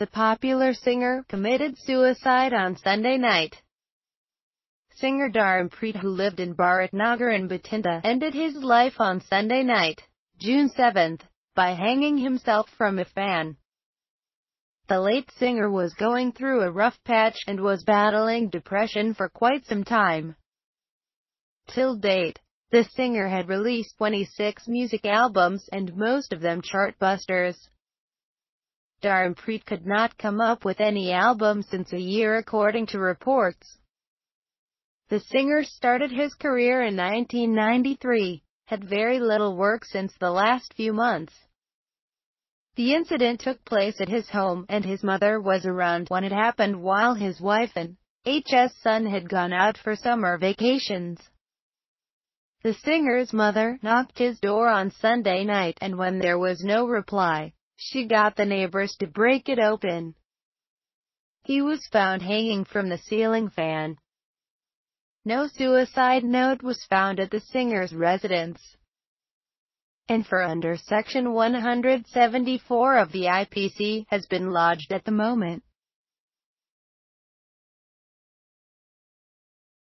The popular singer committed suicide on Sunday night. Singer Dharampreet who lived in Bharatnagar in Bathinda, ended his life on Sunday night, June 7, by hanging himself from a fan. The late singer was going through a rough patch, and was battling depression for quite some time. Till date, the singer had released 26 music albums, and most of them chart-busters. Dharampreet could not come up with any album since a year according to reports. The singer started his career in 1993, had very little work since the last few months. The incident took place at his home, and his mother was around when it happened while his wife and HS son had gone out for summer vacations. The singer's mother knocked his door on Sunday night, and when there was no reply, she got the neighbors to break it open. He was found hanging from the ceiling fan. No suicide note was found at the singer's residence and for under Section 174 of the IPC, has been lodged at the moment.